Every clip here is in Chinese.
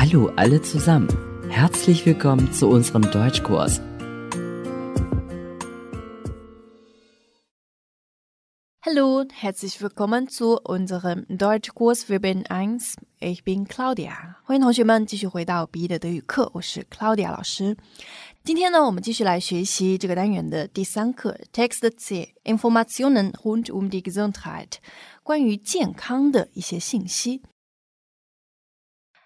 Hallo alle zusammen. Herzlich willkommen zu unserem Deutschkurs. Hallo, herzlich willkommen zu unserem Deutschkurs für Ben 1. Ich bin Claudia. 欢迎同学们继续回到笔译的德语课，我是 Claudia 老师。今天呢，我们继续来学习这个单元的第三课 Text C Informationen rund um die Gesundheit，关于健康的一些信息。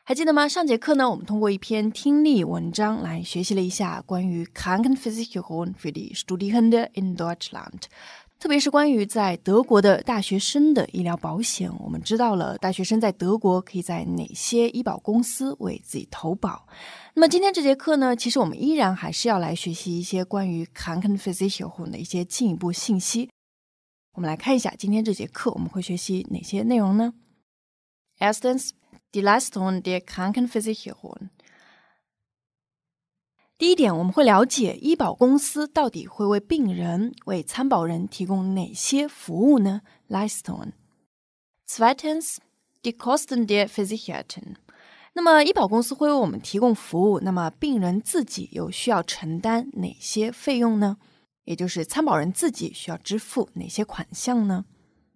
还记得吗？上节课呢，我们通过一篇听力文章来学习了一下关于 Krankenversicherung für die Studierende in Deutschland，特别是关于在德国的大学生的医疗保险。我们知道了大学生在德国可以在哪些医保公司为自己投保。那么今天这节课呢，其实我们依然还是要来学习一些关于 Krankenversicherung 的一些进一步信息。我们来看一下今天这节课我们会学习哪些内容呢？Erstens die Leistung der Krankenversicherung。第一点，我们会了解医保公司到底会为病人、为参保人提供哪些服务呢？Leistung。Zweitens die Kosten der Versicherten。那么医保公司会为我们提供服务，那么病人自己又需要承担哪些费用呢？也就是参保人自己需要支付哪些款项呢？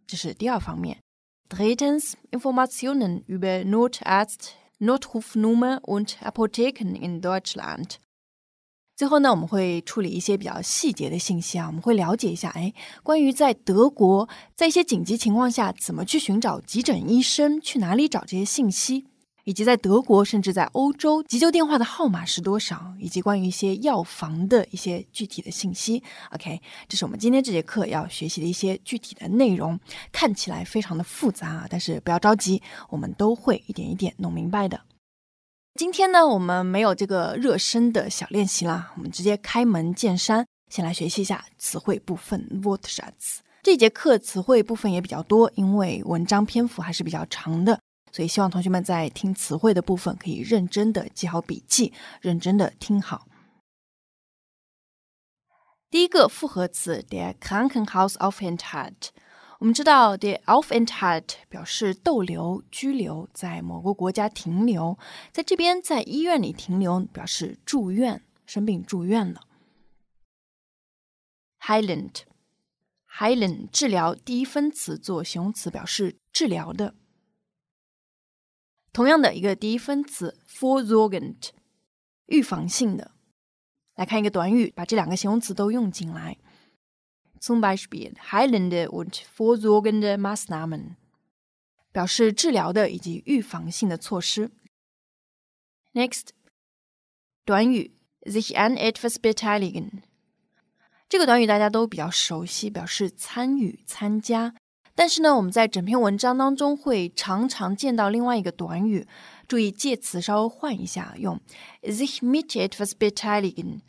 这是第二方面。Drittens Informationen über Notarzt, Notrufnummer und Apotheken in Deutschland。最后呢，我们会处理一些比较细节的信息啊，我们会了解一下，哎，关于在德国，在一些紧急情况下，怎么去寻找急诊医生，去哪里找这些信息。 以及在德国，甚至在欧洲，急救电话的号码是多少？以及关于一些药房的一些具体的信息。OK，这是我们今天这节课要学习的一些具体的内容，看起来非常的复杂啊，但是不要着急，我们都会一点一点弄明白的。今天呢，我们没有这个热身的小练习啦，我们直接开门见山，先来学习一下词汇部分。w o r d s h a t s 这节课词汇部分也比较多，因为文章篇幅还是比较长的。所以，希望同学们在听词汇的部分可以认真的记好笔记，认真的听好。第一个复合词 the Krankenhausaufenthalt。我们知道，der Aufenthalt 表示逗留、居留，在某个国家停留。在这边，在医院里停留，表示住院、生病住院了。Heilend，Heilend 治疗，第一分词做形容词，表示治疗的。同样的一个第一分词 forsorgend，预防性的。来看一个短语，把这两个形容词都用进来。Zum Beispiel heilende und forsorgende Maßnahmen，表示治疗的以及预防性的措施。Next，短语 sich an etwas beteiligen，这个短语大家都比较熟悉，表示参与、参加。但是呢，我们在整篇文章当中会常常见到另外一个短语，注意介词稍微换一下，用 sich mit etwas beteiligen。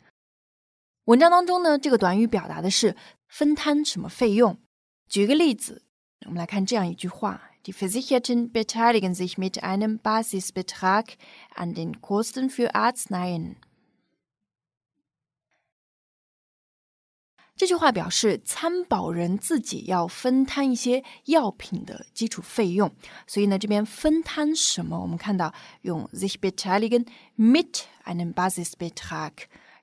文章当中呢，这个短语表达的是分摊什么费用。举个例子，我们来看这样一句话：Die Versicherten beteiligen sich mit einem Basisbetrag an den Kosten für Arzneien。这句话表示参保人自己要分摊一些药品的基础费用，所以呢，这边分摊什么？我们看到用 sich beteiligen mit einem Basisbetrag，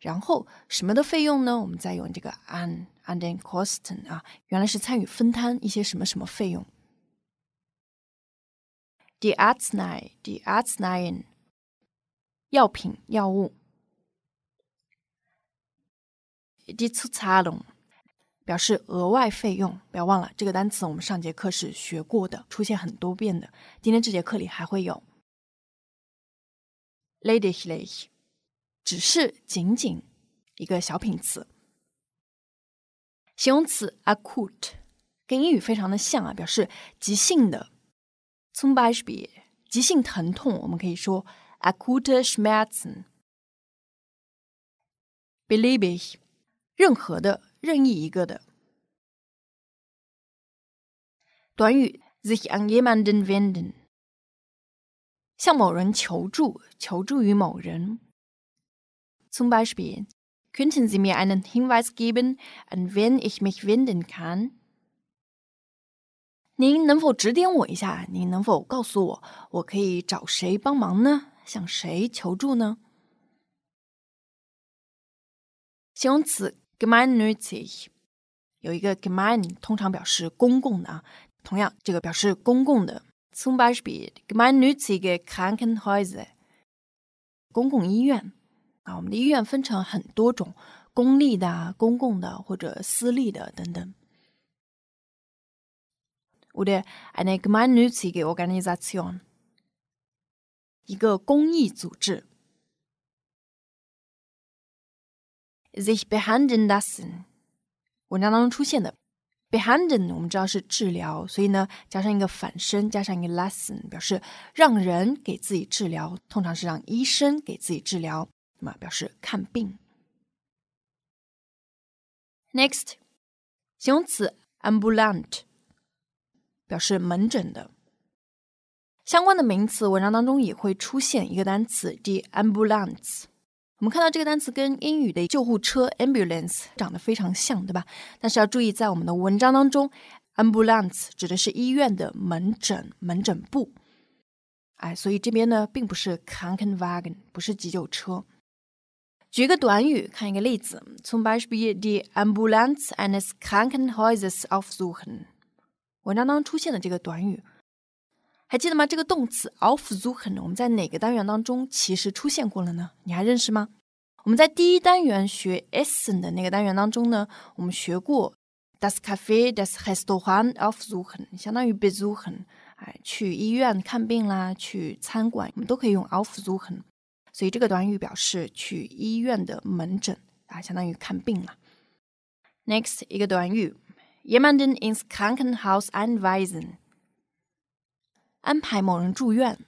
然后什么的费用呢？我们再用这个 an an den Kosten 啊，原来是参与分摊一些什么什么费用。Die Arznei, die Arzneien，药品药物。Die Zahlung，表示额外费用，不要忘了这个单词，我们上节课是学过的，出现很多遍的。今天这节课里还会有。Lediglich 只是仅仅一个小品词。形容词 acute 跟英语非常的像啊，表示急性的。Zum Beispiel 急性疼痛，我们可以说 acute Schmerzen。Beliebig 任何的、任意一个的短语，sich an jemanden wenden，向某人求助，求助于某人。Zum Beispiel, könnten Sie mir einen Hinweis geben, an wen ich mich wenden kann？您能否指点我一下？您能否告诉我，我可以找谁帮忙呢向谁求助呢？形容词 gemeinnützig 有一个 gemein，通常表示公共的啊。同样，这个表示公共的，zum Beispiel gemeinnützige Krankenhäuser，公共医院啊。我们的医院分成很多种，公立的、公共的或者私立的等等。Oder eine gemeinnützige Organisation，一个公益组织。Sich behandeln lassen，文章当中出现的 behandeln 我们知道是治疗，所以呢加上一个反身，加上一个 lesson，表示让人给自己治疗，通常是让医生给自己治疗，那么表示看病。Next，形容词 ambulant。表示门诊的相关的名词，文章当中也会出现一个单词 the ambulance。我们看到这个单词跟英语的救护车 ambulance 长得非常像，对吧？但是要注意，在我们的文章当中，ambulance 指的是医院的门诊门诊部。哎，所以这边呢，并不是 Krankenwagen，不是急救车。举一个短语，看一个例子：Zum Beispiel die Ambulance eines Krankenhauses aufsuchen。文章当中出现的这个短语，还记得吗？这个动词 aufsuchen，我们在哪个单元当中其实出现过了呢？你还认识吗？我们在第一单元学 essen 的那个单元当中呢，我们学过 das Café, das Restaurant aufsuchen，相当于 besuchen，哎，去医院看病啦，去餐馆，我们都可以用 aufsuchen。所以这个短语表示去医院的门诊啊，相当于看病了。Next 一个短语。jemanden ins Krankenhaus einweisen，安排某人住院。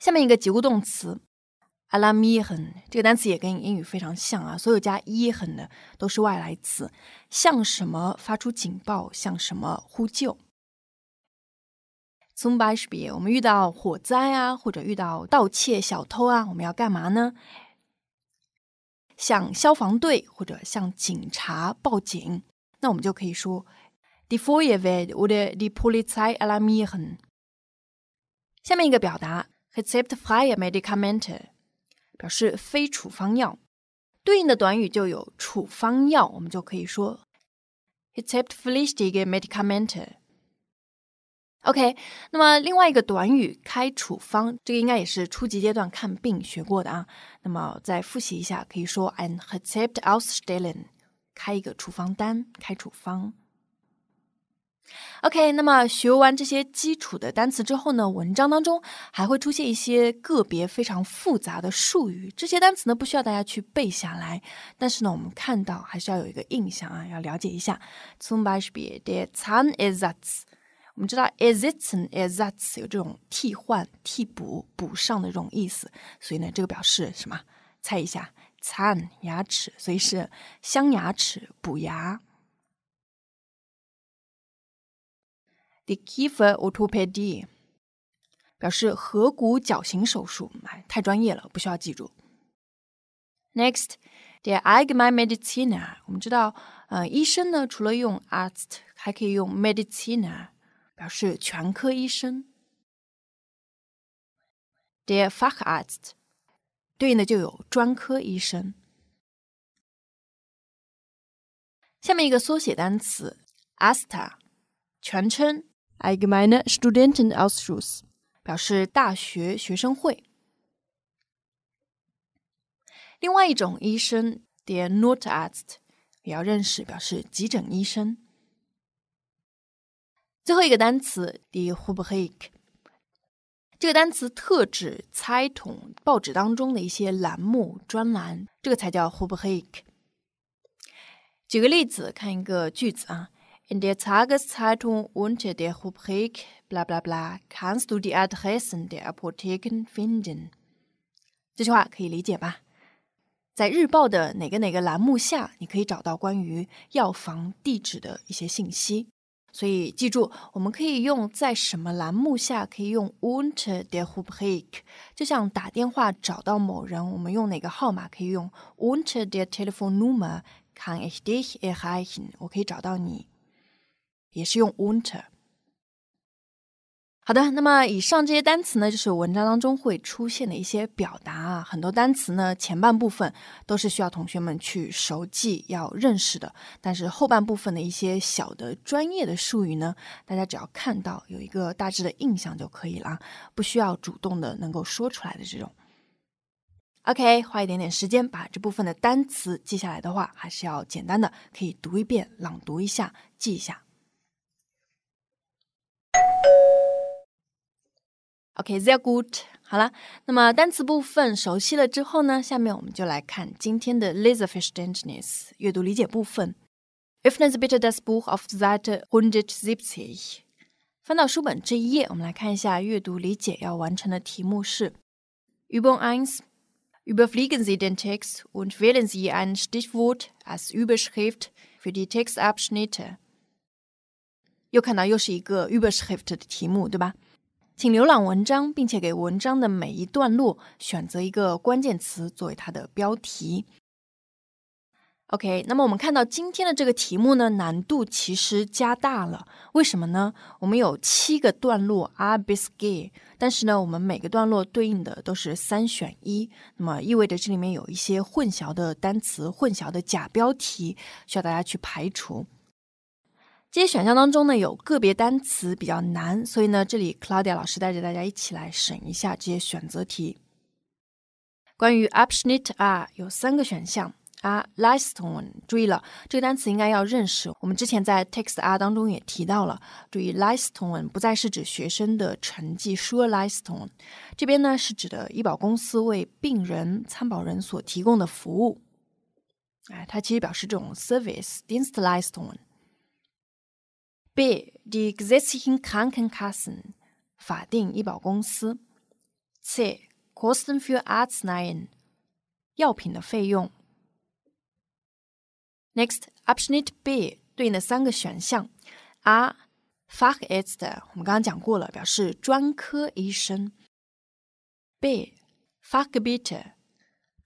下面一个及物动词 alarmieren，这个单词也跟英语非常像啊，所有加 ieren 的都是外来词，向什么发出警报，向什么呼救。Zum Beispiel，我们遇到火灾啊，或者遇到盗窃、小偷啊，我们要干嘛呢？向消防队或者向警察报警，那我们就可以说 die Feuerwehr oder die Polizei alarmieren。下面一个表达 rezeptfreie Medikamente，表示非处方药，对应的短语就有处方药，我们就可以说 rezeptpflichtige Medikamente。OK，那么另外一个短语开处方，这个应该也是初级阶段看病学过的啊。那么再复习一下，可以说 ein Rezept ausstellen，开一个处方单，开处方。 OK，那么学完这些基础的单词之后呢，文章当中还会出现一些个别非常复杂的术语，这些单词呢不需要大家去背下来，但是呢我们看到还是要有一个印象啊，要了解一下。Zum Beispiel der Zahnersatz。我们知道 ersetzen ersatz 有这种替换、替补、补上的这种意思，所以呢，这个表示什么？猜一下，Zahn 牙齿，所以是镶牙齿、补牙。Die Kieferorthopädie 表示颌骨矫形手术，哎，太专业了，不需要记住。Next, der Allgemeinmediziner，我们知道，呃，医生呢，除了用 Arzt，还可以用 Mediziner。表示全科医生。Der Facharzt 对应的就有专科医生。下面一个缩写单词 AStA，全称 Allgemeine Studentenausschuss，表示大学学生会。另外一种医生 Der Notarzt 也要认识，表示急诊医生。最后一个单词，die h u b r i k 这个单词特指猜筒报纸当中的一些栏目专栏，这个才叫 h u b r i k。举个例子，看一个句子啊 ，In der Tageszeitung unter der Rubrik bla bla bla kannst du die Adressen der Apotheken finden。这句话可以理解吧？在日报的哪个哪个栏目下，你可以找到关于药房地址的一些信息。所以记住，我们可以用在什么栏目下，可以用 unter der Rubrik。就像打电话找到某人，我们用哪个号码可以用 unter der Telefonnummer kann ich dich erreichen。我可以找到你， 也是用 unter。好的，那么以上这些单词呢，就是文章当中会出现的一些表达啊。很多单词呢，前半部分都是需要同学们去熟记、要认识的，但是后半部分的一些小的专业的术语呢，大家只要看到有一个大致的印象就可以了，不需要主动的能够说出来的这种。OK，花一点点时间把这部分的单词记下来的话，还是要简单的，可以读一遍、朗读一下、记一下。OK，sehr gut。好了，那么单词部分熟悉了之后呢，下面我们就来看今天的 Leseverständnis 阅读理解部分。Öffnen Sie bitte das Buch auf Seite 170。翻到书本这一页，我们来看一下阅读理解要完成的题目是：Übung eins。Überfliegen Sie den Text und wählen Sie ein Stichwort als Überschrift für die Textabschnitte。又看到又是一个 Überschrift 的题目，对吧？ 请浏览文章，并且给文章的每一段落选择一个关键词作为它的标题。OK，那么我们看到今天的这个题目呢，难度其实加大了。为什么呢？我们有七个段落 a b i s g a 但是呢，我们每个段落对应的都是三选一，那么意味着这里面有一些混淆的单词、混淆的假标题，需要大家去排除。这些选项当中呢，有个别单词比较难，所以呢，这里 Claudia 老师带着大家一起来审一下这些选择题。关于 Abschnitt A 有三个选项，A Leistung，注意了，这个单词应该要认识。我们之前在 Text A 当中也提到了，注意 lies tone 不再是指学生的成绩 s u r Leistung，这边呢是指的医保公司为病人、参保人所提供的服务。哎，它其实表示这种 Service Dienstleistung。B. Die gesetzlichen Krankenkassen 法定医保公司。C. Kosten für Arzneien 药品的费用。Next, Abschnitt B 对应的三个选项：A. Fachärzte 我们刚刚讲过了，表示专科医生。B. Fachgebiete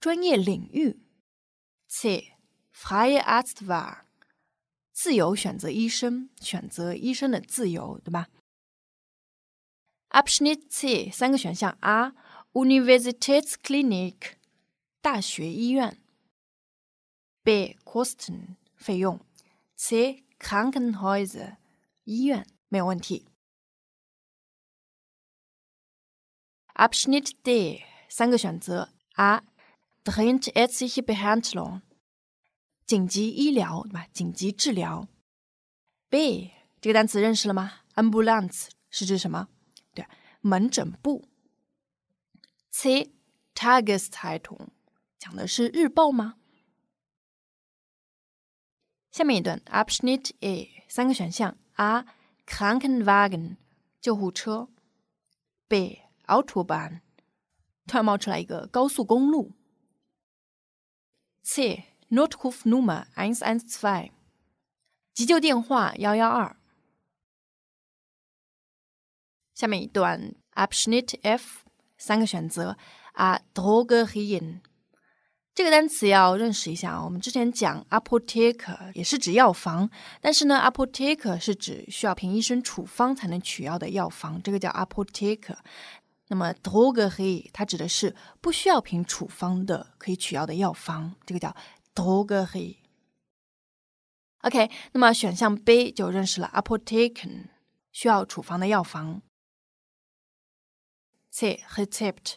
专业领域。C. Freie Arztwahl 自由选择医生，选择医生的自由，对吧？Abschnitt C 三个选项：A. Universitätsklinik 大学医院；B. Kosten 费用；C. Krankenhäuser 医院，没有问题。Abschnitt D 三个选择：A. Dringend ärztliche Behandlung 紧急医疗，对吧？紧急治疗。B 这个单词认识了吗？Ambulance 是指什么？对，门诊部。C Tageszeitung 讲的是日报吗？下面一段 Abschnitt A 三个选项：A Krankenwagen 救护车；B Autobahn 突然冒出来一个高速公路；C Notrufnummer eins eins zwei，急救电话幺幺二。下面一段 Abschnitt F 三个选择啊，Drogerien 这个单词要认识一下啊。我们之前讲 Apotheke 也是指药房，但是呢，Apotheke 是指需要凭医生处方才能取药的药房，这个叫 Apotheke。那么 Drogerie 它指的是不需要凭处方的可以取药的药房，这个叫。多个黑，OK 那么选项 B 就认识了 Apotheken，需要处方的药房。C Rezept，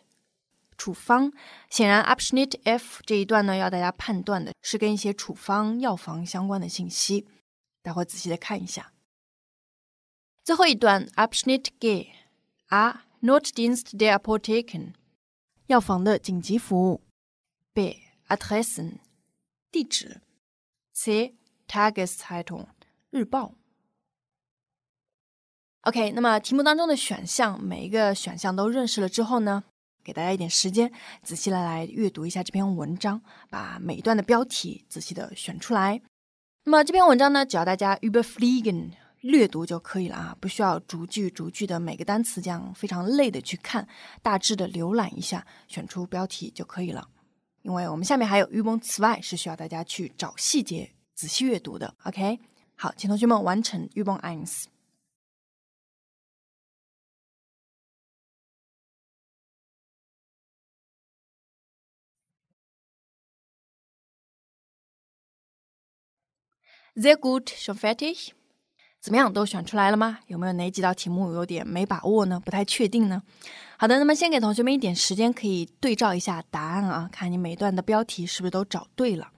处方。显然 Abschnitt F 这一段呢，要大家判断的是跟一些处方药房相关的信息，待会仔细的看一下。最后一段 Abschnitt G A Notdienst der Apotheken，药房的紧急服务。B Adressen。地址，C Tageszeitung 日报。OK，那么题目当中的选项，每一个选项都认识了之后呢，给大家一点时间，仔细的来阅读一下这篇文章，把每一段的标题仔细的选出来。那么这篇文章呢，只要大家 überfliegen 略读就可以了啊，不需要逐句逐句的每个单词这样非常累的去看，大致的浏览一下，选出标题就可以了。因为我们下面还有 Ubuntu 此外是需要大家去找细节，仔细阅读的。OK，好，请同学们完成 Ubuntu ins。they're good show fatigue 怎么样都选出来了吗？有没有哪几道题目有点没把握呢？不太确定呢。好的，那么先给同学们一点时间，可以对照一下答案啊，看你每段的标题是不是都找对了。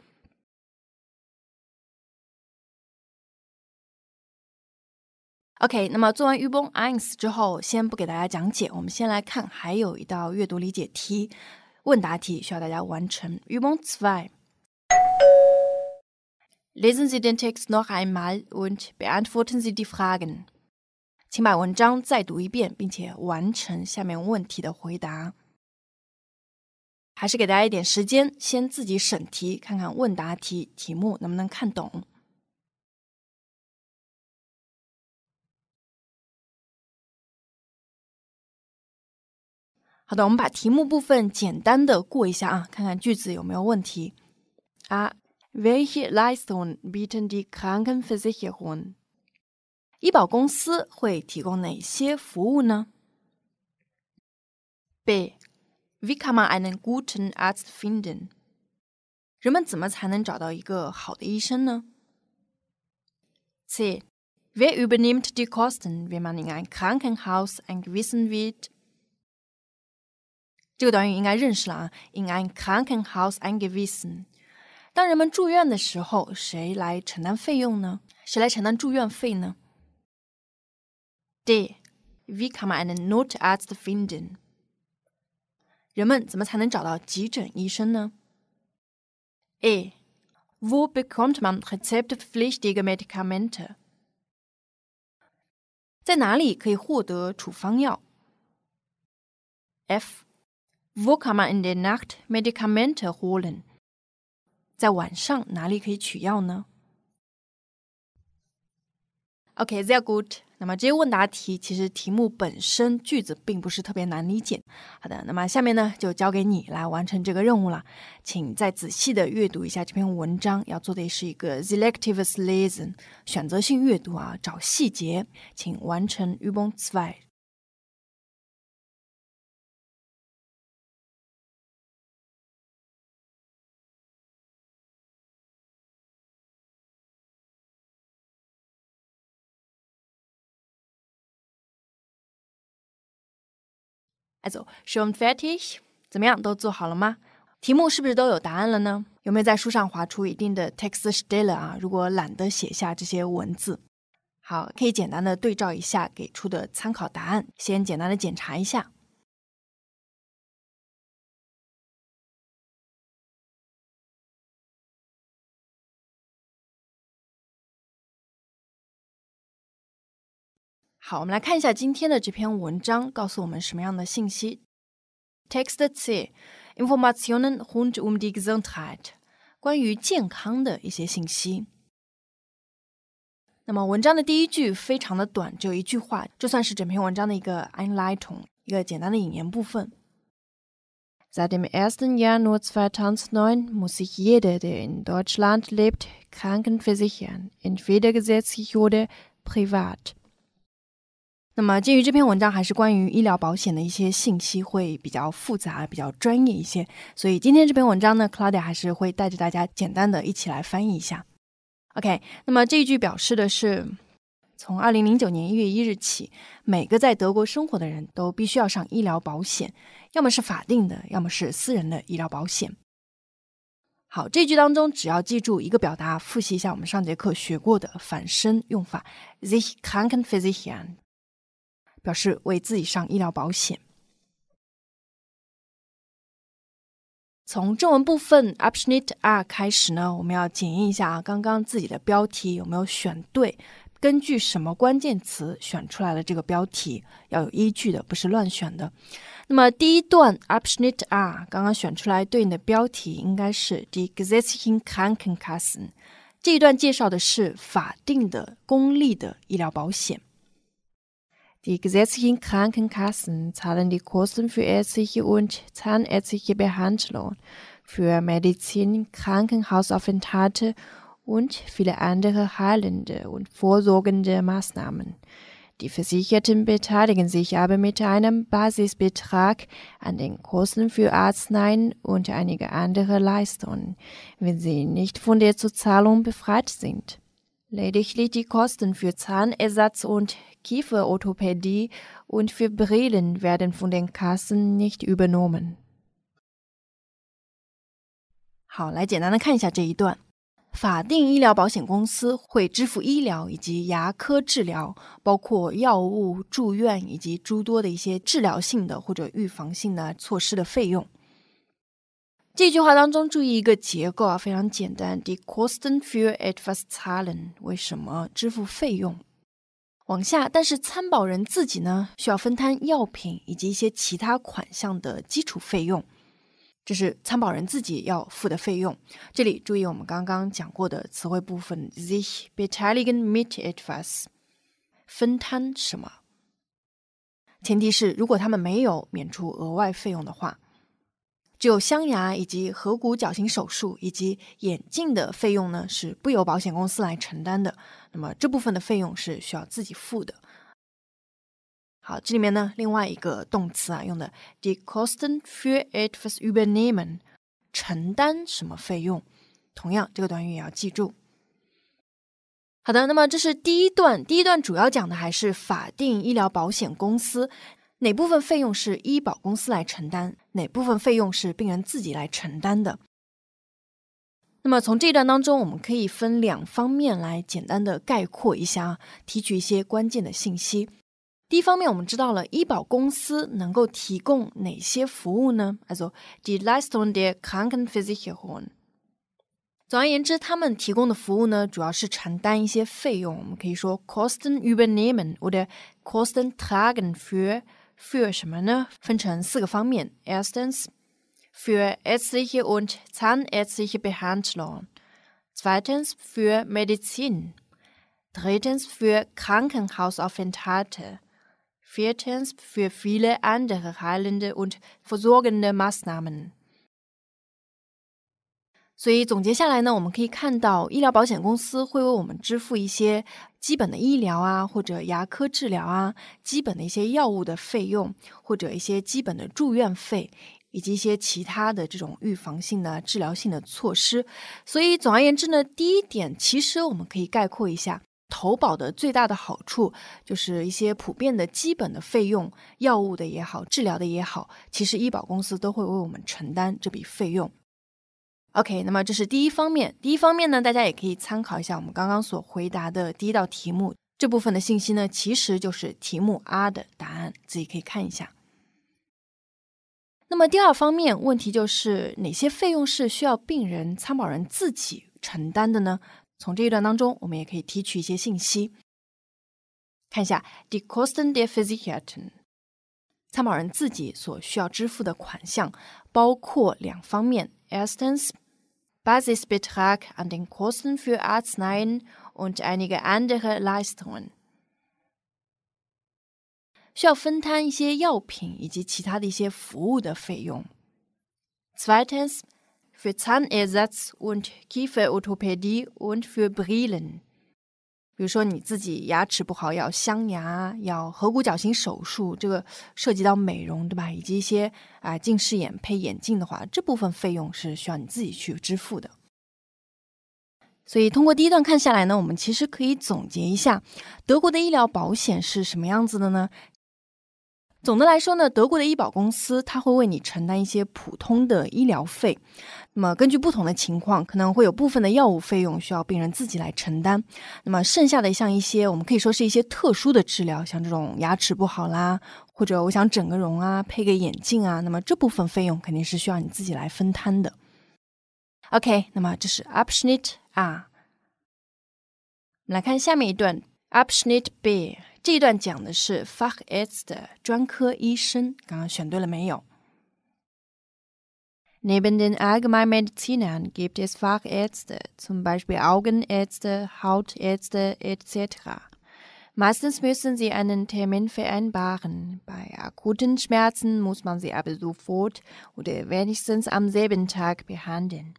OK，那么做完 Übung eins 之后，先不给大家讲解，我们先来看，还有一道阅读理解题、问答题需要大家完成。Übung zwei。Lesen Sie den Text noch einmal und beantworten Sie die Fragen。请把文章再读一遍，并且完成下面问题的回答。还是给大家一点时间，先自己审题，看看问答题题目能不能看懂。好的，我们把题目部分简单的过一下啊，看看句子有没有问题啊。Welche Leistungen bieten die Krankenversicherung？医保公司会提供哪些服务呢？B，Wie kann man einen guten Arzt finden？人们怎么才能找到一个好的医生呢？C，Wer übernimmt die Kosten, wenn man in ein Krankenhaus eingewiesen wird？这个短语应该认识了啊，in ein Krankenhaus eingewiesen。当人们住院的时候，谁来承担费用呢？谁来承担住院费呢 ？D. Wie kann man einen Notarzt finden？人们怎么才能找到急诊医生呢？E. Wo bekommt man rezeptpflichtige Medikamente？在哪里可以获得处方药？F. Wo kann man in der Nacht Medikamente holen？在晚上哪里可以取药呢 OK，they're good.。那么这些问答题其实题目本身句子并不是特别难理解。好的，那么下面呢就交给你来完成这个任务了。请再仔细的阅读一下这篇文章，要做的是一个 selective lesen，选择性阅读啊，找细节。请完成 Übung zwei。Also schon fertig？怎么样，都做好了吗？题目是不是都有答案了呢？有没有在书上划出一定的 text style 啊？如果懒得写下这些文字，好，可以简单的对照一下给出的参考答案，先简单的检查一下。好，我们来看一下今天的这篇文章，告诉我们什么样的信息？Text C Informationen rund um die Gesundheit，关于健康的一些信息。那么文章的第一句非常的短，只有一句话，这算是整篇文章的一个 Einleitung，一个简单的引言部分。Seit dem 1. Januar 2009 muss sich jeder, der in Deutschland lebt, krankenversichern, entweder gesetzlich oder privat. 那么，鉴于这篇文章还是关于医疗保险的一些信息，会比较复杂、比较专业一些，所以今天这篇文章呢，Claudia 还是会带着大家简单的一起来翻译一下。OK，那么这一句表示的是，从二零零九年一月一日起，每个在德国生活的人都必须要上医疗保险，要么是法定的，要么是私人的医疗保险。好，这句当中只要记住一个表达，复习一下我们上节课学过的反身用法：sich krankenversichern。表示为自己上医疗保险。从正文部分 Abschnitt R 开始呢，我们要检验一下啊，刚刚自己的标题有没有选对，根据什么关键词选出来了这个标题，要有依据的，不是乱选的。那么第一段 Abschnitt R 刚刚选出来对应的标题应该是 Die gesetzlichen Krankenkassen，这一段介绍的是法定的公立的医疗保险。Die gesetzlichen Krankenkassen zahlen die Kosten für ärztliche und zahnärztliche Behandlung, für Medizin, Krankenhausaufenthalte und viele andere heilende und vorsorgende Maßnahmen. Die Versicherten beteiligen sich aber mit einem Basisbetrag an den Kosten für Arzneien und einige andere Leistungen, wenn sie nicht von der Zuzahlung befreit sind. Lediglich die Kosten für Zahnersatz und Kieferorthopädie und für Brillen werden von den Kassen nicht übernommen. 好，来简单的看一下这一段。法定医疗保险公司会支付医疗以及牙科治疗，包括药物、住院以及诸多的一些治疗性的或者预防性的措施的费用。这句话当中注意一个结构啊，非常简单。Die Kosten für etwas zahlen，为什么支付费用？ 往下，但是参保人自己呢，需要分摊药品以及一些其他款项的基础费用，这是参保人自己要付的费用。这里注意我们刚刚讲过的词汇部分，sich beteiligen mit etwas，分摊什么？前提是如果他们没有免除额外费用的话。只有镶牙以及颌骨矫形手术以及眼镜的费用呢，是不由保险公司来承担的。那么这部分的费用是需要自己付的。好，这里面呢，另外一个动词啊，用的 die Kosten für etwas übernehmen，承担什么费用？同样，这个短语也要记住。好的，那么这是第一段，第一段主要讲的还是法定医疗保险公司。哪部分费用是医保公司来承担？哪部分费用是病人自己来承担的？那么从这段当中，我们可以分两方面来简单的概括一下，提取一些关键的信息。第一方面，我们知道了医保公司能够提供哪些服务呢？Also die Leistung der Krankenversicherung。总而言之，他们提供的服务呢，主要是承担一些费用。我们可以说 Kosten übernehmen oder Kosten tragen für für 什么呢？分成四个方面。Erstens für ärztliche und zahnärztliche Behandlung. Zweitens für Medizin. Drittens für Krankenhausaufenthalte. Viertens für viele andere heilende und versorgende Maßnahmen. 所以总结下来呢，我们可以看到，医疗保险公司会为我们支付一些基本的医疗啊，或者牙科治疗啊，基本的一些药物的费用，或者一些基本的住院费，以及一些其他的这种预防性的、治疗性的措施。所以总而言之呢，第一点，其实我们可以概括一下，投保的最大的好处就是一些普遍的基本的费用，药物的也好，治疗的也好，其实医保公司都会为我们承担这笔费用。OK，那么这是第一方面。第一方面呢，大家也可以参考一下我们刚刚所回答的第一道题目这部分的信息呢，其实就是题目 R 的答案，自己可以看一下。那么第二方面问题就是哪些费用是需要病人参保人自己承担的呢？从这一段当中，我们也可以提取一些信息。看一下 Die Kosten der Versicherten，参保人自己所需要支付的款项包括两方面：Erstens Basisbetrag an den Kosten für Arzneien und einige andere Leistungen. 需要分摊一些药品以及其他的一些服务的费用。Zweitens für Zahnersatz und Kieferorthopädie und für Brillen. 比如说你自己牙齿不好要镶牙，要颌骨矫形手术，这个涉及到美容，对吧？以及一些啊近视眼配眼镜的话，这部分费用是需要你自己去支付的。所以通过第一段看下来呢，我们其实可以总结一下，德国的医疗保险是什么样子的呢？总的来说呢，德国的医保公司它会为你承担一些普通的医疗费。那么根据不同的情况，可能会有部分的药物费用需要病人自己来承担。那么剩下的像一些我们可以说是一些特殊的治疗，像这种牙齿不好啦，或者我想整个容啊，配个眼镜啊，那么这部分费用肯定是需要你自己来分摊的。OK，那么这是 Abschnitt 啊。我们来看下面一段 Abschnitt B。这一段讲的是 Facharzt 专科医生，刚刚选对了没有？Neben den Allgemeinmedizinern gibt es Fachärzte, zum Beispiel Augenärzte, Hautärzte etc. Meistens müssen sie einen Termin vereinbaren. Bei akuten Schmerzen muss man sie aber sofort oder wenigstens am selben Tag behandeln.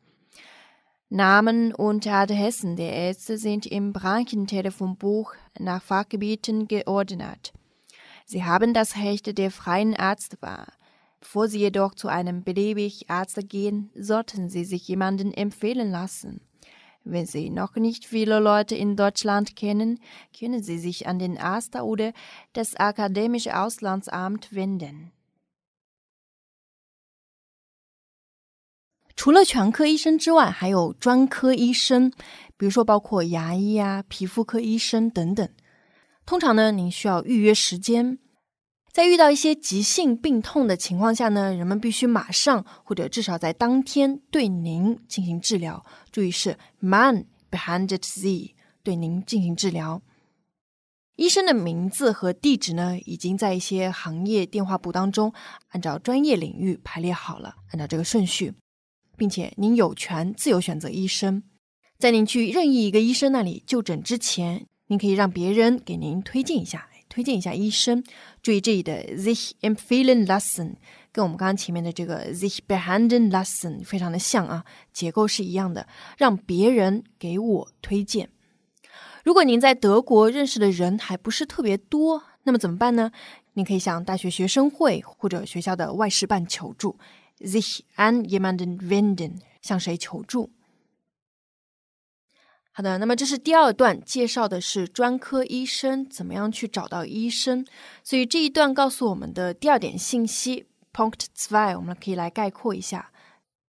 Namen und Adressen der Ärzte sind im Branchentelefonbuch nach Fachgebieten geordnet. Sie haben das Recht der freien Arztwahl. Bevor Sie jedoch zu einem beliebig Arzt gehen, sollten Sie sich jemanden empfehlen lassen. Wenn Sie noch nicht viele Leute in Deutschland kennen, können Sie sich an den AStA oder das Akademische Auslandsamt wenden. 除了全科医生之外，还有专科医生，比如说包括牙医啊、皮肤科医生等等。通常呢，您需要预约时间。在遇到一些急性病痛的情况下呢，人们必须马上或者至少在当天对您进行治疗。注意是 man behandelt Sie，对您进行治疗。医生的名字和地址呢，已经在一些行业电话簿当中按照专业领域排列好了，按照这个顺序，并且您有权自由选择医生。在您去任意一个医生那里就诊之前，您可以让别人给您推荐一下。推荐一下医生，注意这里的 sich empfehlen lassen 跟我们刚刚前面的这个 sich behandeln lassen 非常的像啊，结构是一样的，让别人给我推荐。如果您在德国认识的人还不是特别多，那么怎么办呢？您可以向大学学生会或者学校的外事办求助，sich an jemanden wenden，向谁求助？好的，那么这是第二段，介绍的是专科医生怎么样去找到医生。所以这一段告诉我们的第二点信息，Punkt zwei，我们可以来概括一下，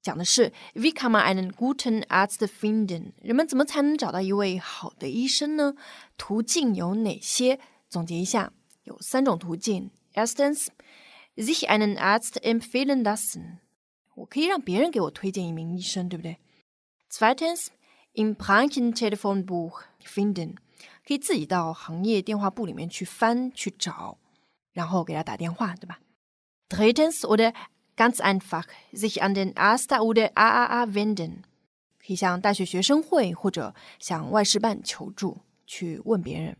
讲的是 Wie kann man einen guten Arzt finden？人们怎么才能找到一位好的医生呢？途径有哪些？总结一下，有三种途径 estence。Erstens，sich einen Arzt empfehlen lassen，我可以让别人给我推荐一名医生，对不对？Zweitens im Branchentelefon-Buch finden，可以自己到行业电话簿里面去翻去找，然后给他打电话，对吧？Drittens oder ganz einfach sich an den AStA oder AAA wenden，可以向大学学生会或者向外事办求助，去问别人。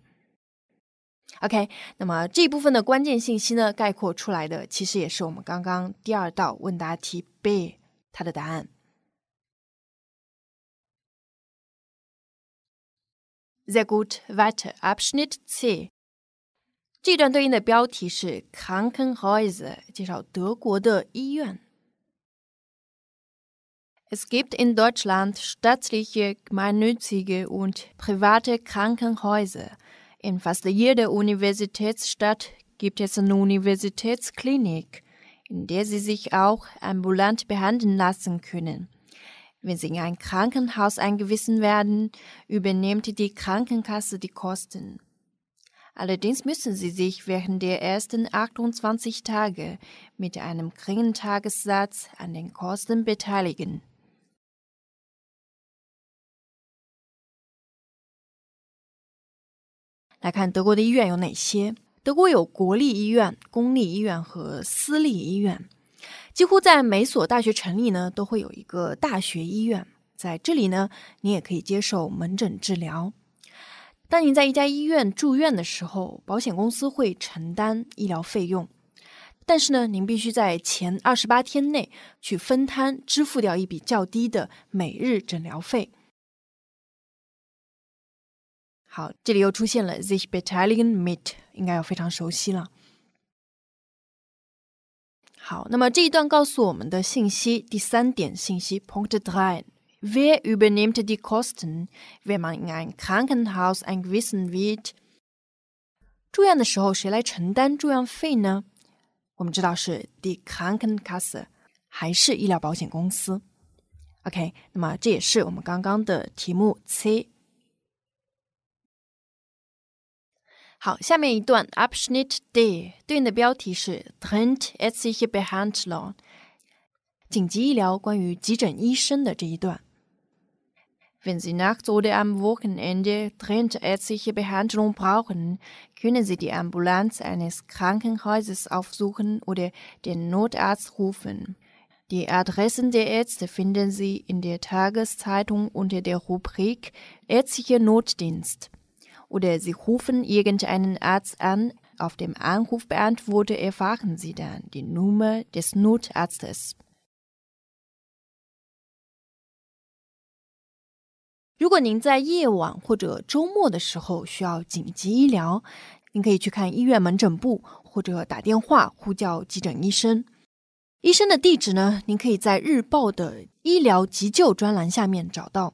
OK，那么这一部分的关键信息呢，概括出来的其实也是我们刚刚第二道问答题 B 它的答案。Sehr gut, weiter. Abschnitt C。这段对应的标题是 Krankenhäuser，介绍德国的医院。Es gibt in Deutschland staatliche, gemeinnützige und private Krankenhäuser. In fast jeder Universitätsstadt gibt es eine Universitätsklinik, in der Sie sich auch ambulant behandeln lassen können. Wenn Sie in ein Krankenhaus eingewiesen werden, übernimmt die Krankenkasse die Kosten. Allerdings müssen Sie sich während der ersten 28 Tage mit einem geringen Tagessatz an den Kosten beteiligen. 来看德国的医院有哪些？德国有国立医院、公立医院和私立医院。几乎在每所大学城里呢，都会有一个大学医院。在这里呢，你也可以接受门诊治疗。当您在一家医院住院的时候，保险公司会承担医疗费用，但是呢，您必须在前二十八天内去分摊支付掉一笔较低的每日诊疗费。好，这里又出现了 sich beteiligen mit，应该要非常熟悉了。好，那么这一段告诉我们的信息，第三点信息，Punkt drei，Wer übernimmt die Kosten, wenn man in ein Krankenhaus eingewiesen wird？住院的时候，谁来承担住院费呢？我们知道是 die Krankenkasse，还是医疗保险公司？OK，那么这也是我们刚刚的题目 C。好，下面一段 Abschnitt D 对应的标题是 Drintärztliche Behandlung，紧急医疗关于急诊医生的这一段。Wenn Sie nachts oder am Wochenende drintärztliche Behandlung brauchen, können Sie die Ambulanz eines Krankenhauses aufsuchen oder den Notarzt rufen. Die Adressen der Ärzte finden Sie in der Tageszeitung unter der Rubrik Ärztlicher Notdienst Oder Sie rufen irgendeinen Arzt an, auf dem Anrufbeantworter erfahren Sie dann die Nummer des Notarztes. 如果您在夜晚或者周末的时候需要紧急医疗，您可以去看医院门诊部，或者打电话呼叫急诊医生。医生的地址呢，您可以在日报的医疗急救专栏下面找到。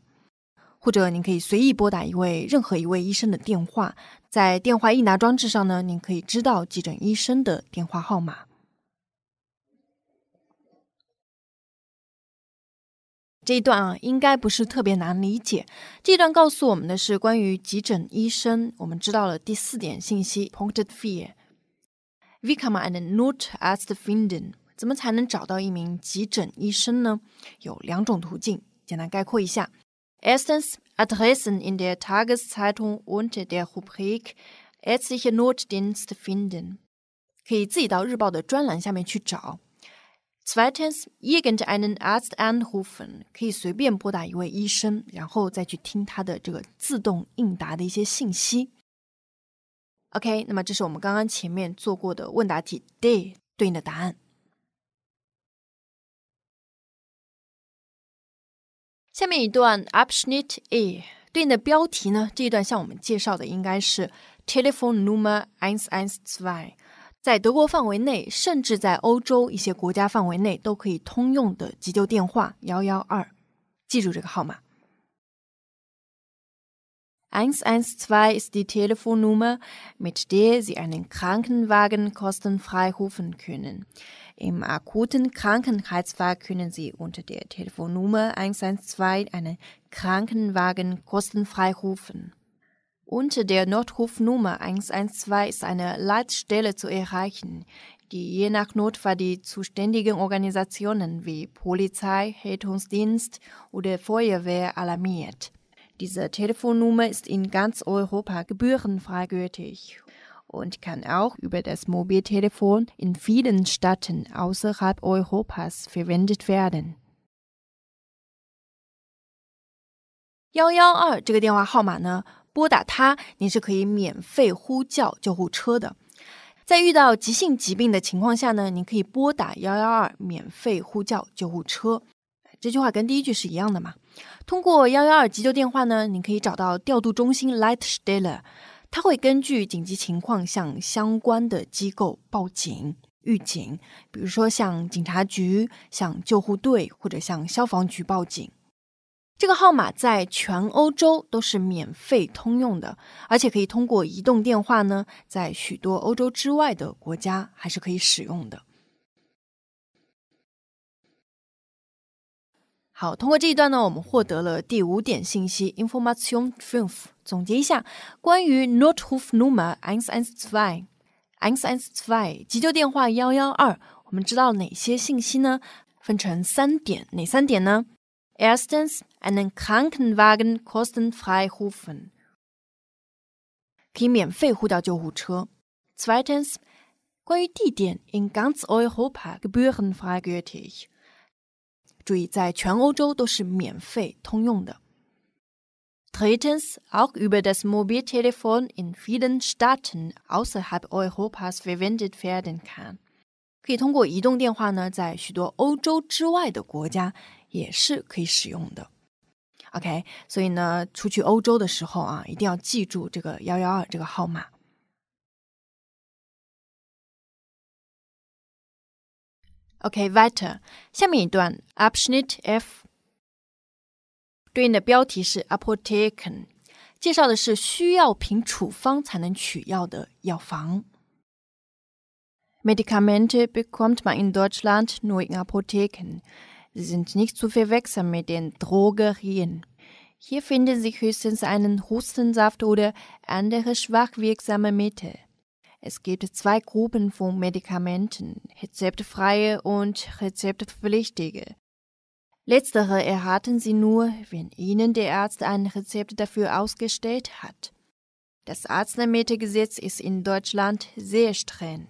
或者您可以随意拨打一位任何一位医生的电话，在电话应答装置上呢，您可以知道急诊医生的电话号码。这一段啊，应该不是特别难理解。这一段告诉我们的是关于急诊医生，我们知道了第四点信息。Pointed fear, Wie kann man einen Notarzt finden？怎么才能找到一名急诊医生呢？有两种途径，简单概括一下。Erstens Adressen in der Tageszeitung unter der Rubrik Ärztliche Notdienste finden，可以自己到日报的专栏下面去找。Zweitens irgendeinen Arzt anrufen，可以随便拨打一位医生，然后再去听他的这个自动应答的一些信息。OK，那么这是我们刚刚前面做过的问答题 D 对应的答案。 下面一段 Abschnitt e 对应的标题呢？这一段向我们介绍的应该是 Telephone Nummer eins eins zwei，在德国范围内，甚至在欧洲一些国家范围内都可以通用的急救电话幺幺二。记住这个号码。Eins eins zwei ist die Telefonnummer, mit der Sie einen Krankenwagen kostenfrei rufen können. Im akuten Krankheitsfall können Sie unter der Telefonnummer 112 einen Krankenwagen kostenfrei rufen. Unter der Notrufnummer 112 ist eine Leitstelle zu erreichen, die je nach Notfall die zuständigen Organisationen wie Polizei, Rettungsdienst oder Feuerwehr alarmiert. Diese Telefonnummer ist in ganz Europa gebührenfrei gültig und kann auch über das Mobiltelefon in vielen Städten außerhalb Europas verwendet werden. 幺幺二这个电话号码呢，拨打它，您是可以免费呼叫救护车的。在遇到急性疾病的情况下呢，您可以拨打幺幺二，免费呼叫救护车。这句话跟第一句是一样的嘛？ 通过幺幺二急救电话呢，你可以找到调度中心 Lightstelle，。他会根据紧急情况向相关的机构报警、预警，比如说向警察局、向救护队或者向消防局报警。这个号码在全欧洲都是免费通用的，而且可以通过移动电话呢，在许多欧洲之外的国家还是可以使用的。好，通过这一段呢，我们获得了第五点信息，Information fünf。总结一下，关于 Notrufnummer eins eins zwei eins eins zwei 急救电话幺幺二，我们知道哪些信息呢？分成三点，哪三点呢？Erstens einen Krankenwagen kostenfrei rufen，可以免费呼叫救护车。Zweitens，关于地点，in ganz Europa gebührenfrei gültig。 注意，在全欧洲都是免费通用的。Drittens, auch über das Mobiltelefon in vielen Staaten außerhalb Europas verwendet werden kann。可以通过移动电话呢，在许多欧洲之外的国家也是可以使用的。OK，所以呢，出去欧洲的时候啊，一定要记住这个幺幺二这个号码。OK，weiter，下面一段 Abschnitt F，对应的标题是 Apotheken，介绍的是需要凭处方才能取药的药房。Medikamente bekommt man in Deutschland nur in Apotheken. Sie sind nicht zu verwechseln mit den Drogerien. Hier finden Sie höchstens einen Hustensaft oder andere schwachwirksame Mittel. Es gibt zwei Gruppen von Medikamenten, rezeptfreie und rezeptpflichtige. Letztere erhalten Sie nur, wenn Ihnen der Arzt ein Rezept dafür ausgestellt hat. Das Arzneimittelgesetz ist in Deutschland sehr streng.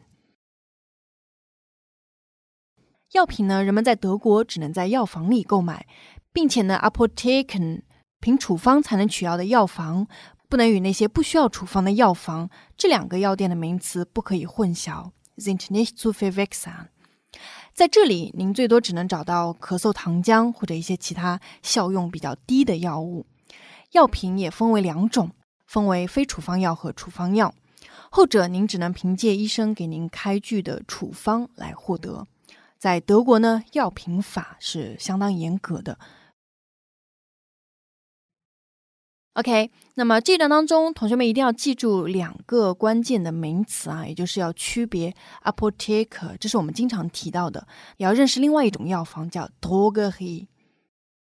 药品呢，人们在德国只能在药房里购买，并且呢，Apotheken 凭处方才能取药的药房 不能与那些不需要处方的药房这两个药店的名词不可以混淆，sind nicht zu verwechseln。在这里，您最多只能找到咳嗽糖浆或者一些其他效用比较低的药物。药品也分为两种，分为非处方药和处方药。后者您只能凭借医生给您开具的处方来获得。在德国呢，药品法是相当严格的。OK，那么这一段当中，同学们一定要记住两个关键的名词啊，也就是要区别 apotheker，这是我们经常提到的，也要认识另外一种药房叫 Drogerie，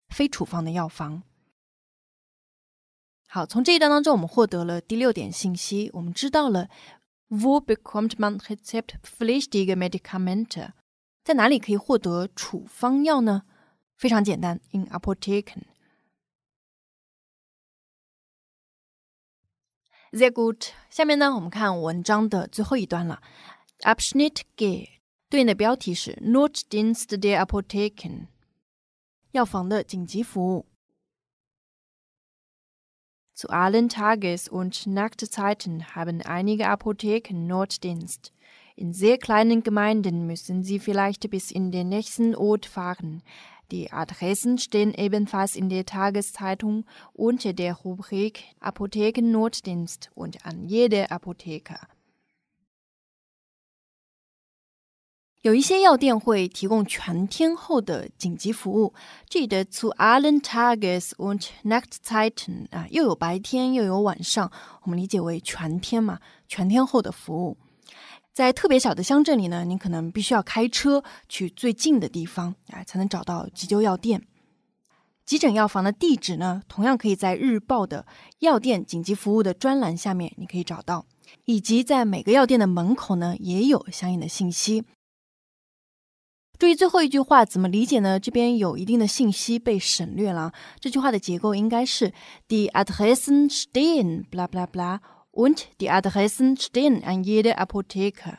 非处方的药房。好，从这一段当中，我们获得了第六点信息，我们知道了 Wo bekommt man Rezeptpflichtige Medikamente？在哪里可以获得处方药呢？非常简单，in Apotheken。Sehr gut。下面呢，我们看文章的最后一段了。Abschnitt G 对应的标题是 Notdienst der Apotheken，药房的紧急服务。Zu allen Tages- und Nachtzeiten haben einige Apotheken Notdienst. In sehr kleinen Gemeinden müssen Sie vielleicht bis in den nächsten Ort fahren. Die Adressen stehen ebenfalls in der Tageszeitung unter der Rubrik Apothekennotdienst und an jeder Apotheke. 有一些药店会提供全天候的紧急服务，记得 zu allen Tages- und Nachtzeiten 啊，又有白天又有晚上，我们理解为全天嘛，全天候的服务。 在特别小的乡镇里呢，你可能必须要开车去最近的地方，啊，才能找到急救药店。急诊药房的地址呢，同样可以在日报的药店紧急服务的专栏下面，你可以找到，以及在每个药店的门口呢，也有相应的信息。注意最后一句话怎么理解呢？这边有一定的信息被省略了。这句话的结构应该是：Die Adressen stehen”，blah bla bla。Und die Adressen stehen an jede Apotheke。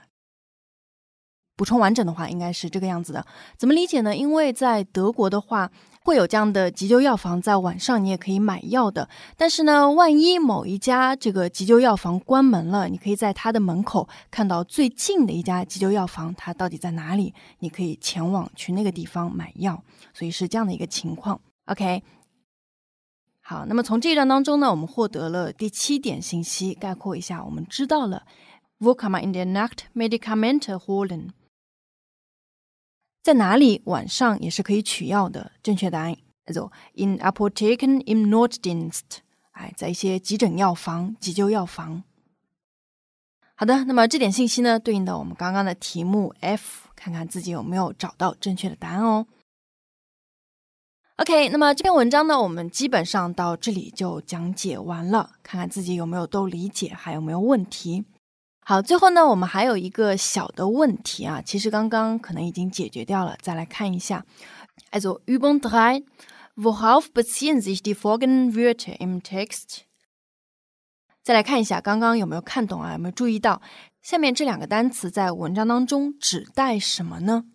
补充完整的话应该是这个样子的。怎么理解呢？因为在德国的话，会有这样的急救药房，在晚上你也可以买药的。但是呢，万一某一家这个急救药房关门了，你可以在它的门口看到最近的一家急救药房，它到底在哪里？你可以前往去那个地方买药。所以是这样的一个情况。OK。好，那么从这一段当中呢，我们获得了第七点信息。概括一下，我们知道了，Wo kann man in der Nacht Medikamente holen？在哪里晚上也是可以取药的？正确答案，also in Apotheken im Notdienst。哎，在一些急诊药房、急救药房。好的，那么这点信息呢，对应到我们刚刚的题目 F，看看自己有没有找到正确的答案哦。OK，那么这篇文章呢，我们基本上到这里就讲解完了，看看自己有没有都理解，还有没有问题。好，最后呢，我们还有一个小的问题啊，其实刚刚可能已经解决掉了，再来看一下。Also Übung drei, worauf beziehen sich die folgenden Wörter im Text？再来看一下，刚刚有没有看懂啊？有没有注意到下面这两个单词在文章当中指代什么呢？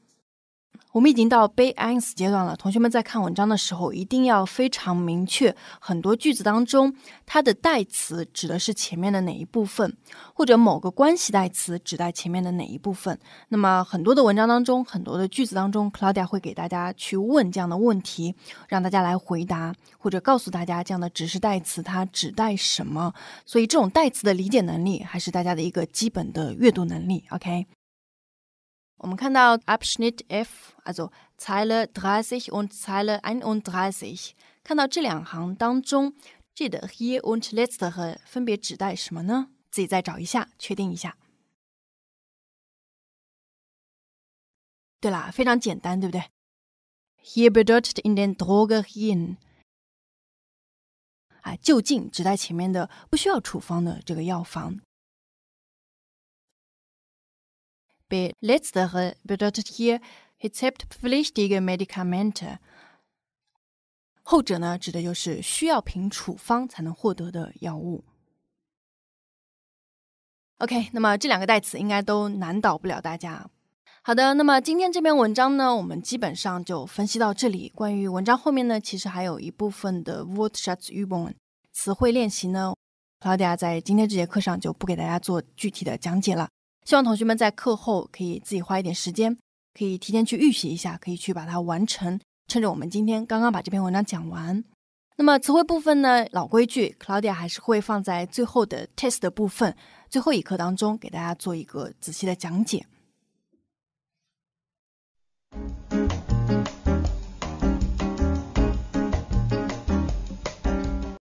我们已经到 b a s 阶段了，同学们在看文章的时候一定要非常明确，很多句子当中它的代词指的是前面的哪一部分，或者某个关系代词指代前面的哪一部分。那么很多的文章当中，很多的句子当中，Claudia 会给大家去问这样的问题，让大家来回答，或者告诉大家这样的指示代词它指代什么。所以这种代词的理解能力还是大家的一个基本的阅读能力。OK。我们看到 Abschnitt F，also Zeile 30 und Zeile 31，看到这两行当中，这的 hier und letztere 分别指代什么呢？自己再找一下，确定一下。对啦，非常简单，对不对？Hier bedeutet in den Drogerien，啊，就近指代前面的不需要处方的这个药房。B letztere bedeutet hier rezeptpflichtige Medikamente。后者呢，指的就是需要凭处方才能获得的药物。OK，那么这两个代词应该都难倒不了大家。好的，那么今天这篇文章呢，我们基本上就分析到这里。关于文章后面呢，其实还有一部分的 Wortschatz-Übungen 词汇练习呢，Claudia 在今天这节课上就不给大家做具体的讲解了。希望同学们在课后可以自己花一点时间，可以提前去预习一下，可以去把它完成，趁着我们今天刚刚把这篇文章讲完，那么词汇部分呢，老规矩，Claudia 还是会放在最后的 test 的部分，最后一课当中给大家做一个仔细的讲解。